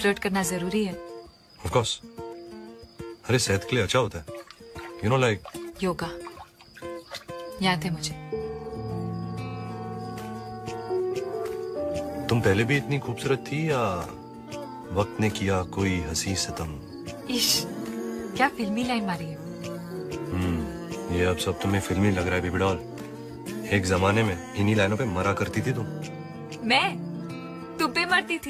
Flirt करना ज़रूरी है। ऑफ़ कोर्स अरे सेहत के लिए अच्छा होता है। You know like yoga. याद है मुझे। तुम पहले भी इतनी खूबसूरत थी या वक्त ने किया कोई हसी सितम? इश क्या फिल्मी लाइन मारी है? हम्म ये अब सब तुम्हें फिल्मी लग रहा है बेबी डॉल। एक जमाने में इन्हीं लाइनों पे मरा करती थी तुम। मैं? तुम पे मरती थी।